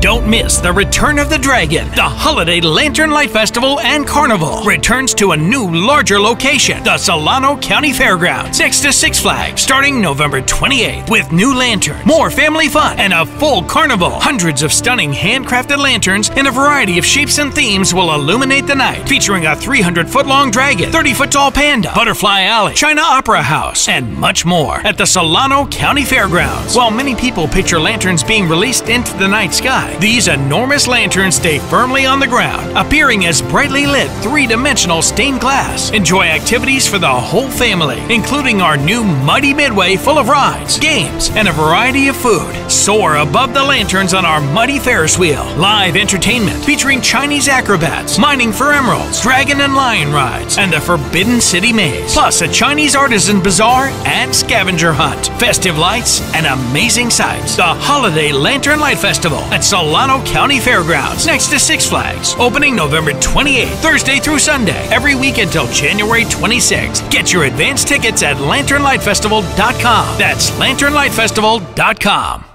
Don't miss the Return of the Dragon. The Holiday Lantern Light Festival and Carnival returns to a new, larger location, the Solano County Fairgrounds, next to Six Flags, starting November 28th with new lanterns, more family fun, and a full carnival. Hundreds of stunning handcrafted lanterns in a variety of shapes and themes will illuminate the night, featuring a 300 foot long dragon, 30 foot tall panda, butterfly alley, China Opera House, and much more at the Solano County Fairgrounds. While many people picture lanterns being released into the night sky, these enormous lanterns stay firmly on the ground, appearing as brightly lit three-dimensional stained glass. Enjoy activities for the whole family, including our new Mighty Midway full of rides, games, and a variety of food. Soar above the lanterns on our Mighty Ferris wheel. Live entertainment featuring Chinese acrobats, mining for emeralds, dragon and lion rides, and the Forbidden City Maze. Plus a Chinese artisan bazaar and scavenger hunt. Festive lights and amazing sights. The Holiday Lantern Light Festival at Solano County Fairgrounds, next to Six Flags. Opening November 28th, Thursday through Sunday, every week until January 26th. Get your advance tickets at lanternlightfestival.com. That's lanternlightfestival.com.